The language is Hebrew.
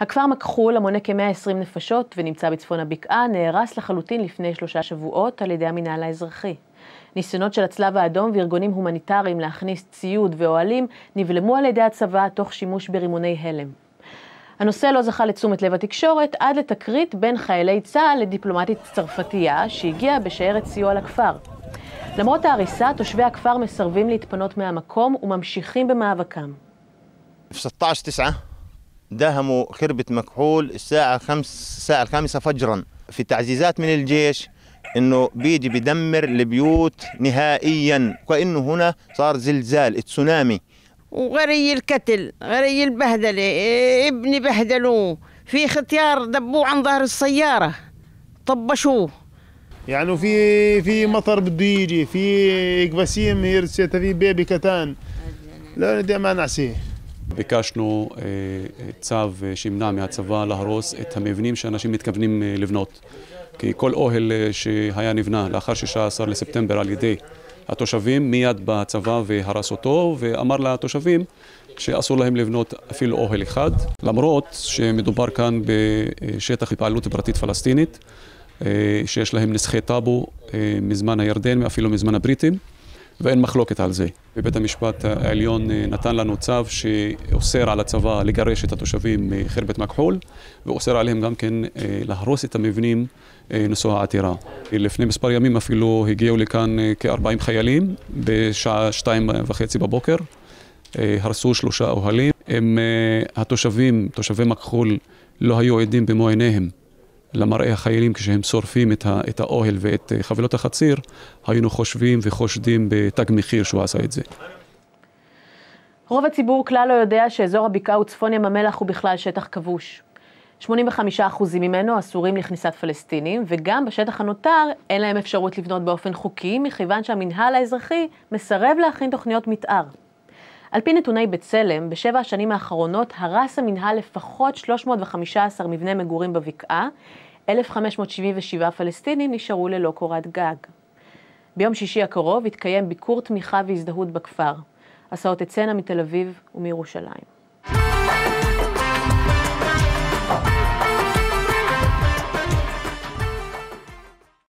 הכפר מכחול, המונה כ-120 נפשות ונמצא בצפון הבקעה, נהרס לחלוטין לפני שלושה שבועות על ידי המינהל האזרחי. ניסיונות של הצלב האדום וארגונים הומניטריים להכניס ציוד ואוהלים נבלמו על ידי הצבא תוך שימוש ברימוני הלם. הנושא לא זכה לתשומת לב התקשורת עד לתקרית בין חיילי צה"ל לדיפלומטית צרפתייה שהגיעה בשיירת סיוע לכפר. למרות ההריסה, תושבי הכפר מסרבים להתפנות מהמקום וממשיכים במאבקם. داهموا خربة مكحول الساعة خمس الساعة الخامسة فجرا. في تعزيزات من الجيش إنه بيجي بدمر البيوت نهائيا. وإنه هنا صار زلزال تسونامي وغري الكتل غري البهدلة ابني بهدلوه في ختيار دبوه عن ظهر السيارة. طبشوه. يعني في في مطر بده يجي في كباسيم يرسل في بيبي كتان. لا ندي ما نعسيه. ביקשנו צו שימנע מהצבא להרוס את המבנים שאנשים מתכוונים לבנות. כי כל אוהל שהיה נבנה לאחר 16 לספטמבר על ידי התושבים, מיד בא הצבא והרס אותו, ואמר לתושבים שאסור להם לבנות אפילו אוהל אחד, למרות שמדובר כאן בשטח פעילות פרטית פלסטינית, שיש להם נסחי טאבו מזמן הירדן ואפילו מזמן הבריטים. ואין מחלוקת על זה. ובית המשפט העליון נתן לנו צו שאוסר על הצבא לגרש את התושבים מחרבת מכחול, ואוסר עליהם גם כן להרוס את המבנים נשוא העתירה. לפני מספר ימים אפילו הגיעו לכאן כ-40 חיילים בשעה שתיים וחצי בבוקר, הרסו שלושה אוהלים. הם, התושבים, תושבי מכחול, לא היו עדים במו עיניהם למראה החיילים כשהם שורפים את, ה, את האוהל ואת חבילות החציר, היינו חושבים וחושדים בתג מחיר שהוא עשה את זה. רוב הציבור כלל לא יודע שאזור הבקעה וצפון ים המלח הוא בכלל שטח כבוש. 85% ממנו אסורים לכניסת פלסטינים, וגם בשטח הנותר אין להם אפשרות לבנות באופן חוקי, מכיוון שהמינהל האזרחי מסרב להכין תוכניות מתאר. על פי נתוני בצלם, בשבע השנים האחרונות הרס המינהל לפחות 315 מבני מגורים בבקעה, 1,577 פלסטינים נשארו ללא קורת גג. ביום שישי הקרוב יתקיים ביקור תמיכה והזדהות בכפר. הסעות תצאנה מתל אביב ומירושלים.